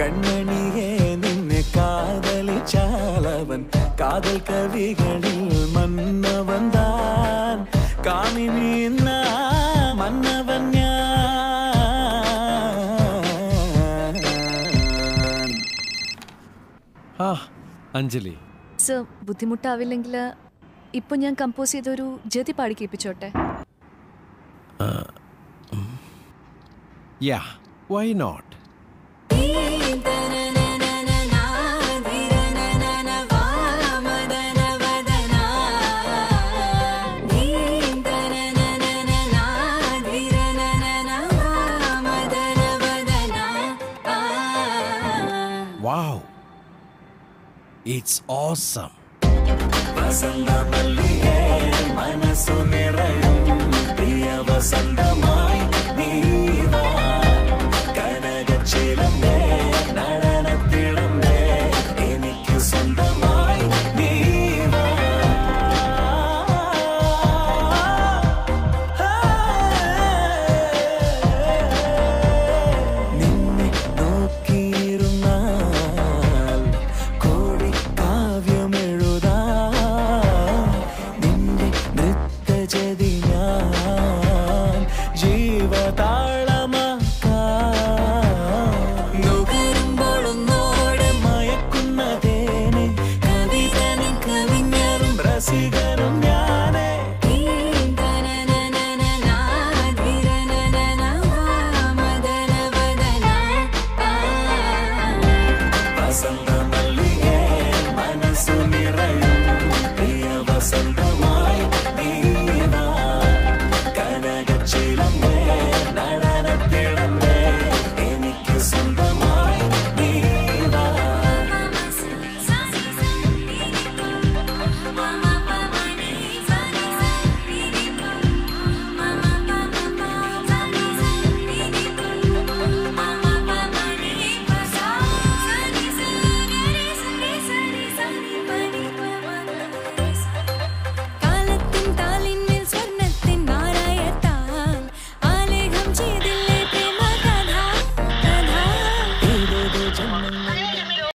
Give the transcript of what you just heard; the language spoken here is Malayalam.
കൺമണിയെ നിന്നെ കാതലിച്ചാലവൻ കാതൽ കവികളിൽ മന്നവൻ താൻ. കാമിനി മന്നവൻ ഞാൻ. അഞ്ജലി. സർ ബുദ്ധിമുട്ടാവില്ലെങ്കിൽ ഇപ്പൊ ഞാൻ കമ്പോസ് ചെയ്തൊരു ജതി പാടി കേൾപ്പിച്ചോട്ടെ? Yeah why not Wow. It's awesome. cigana.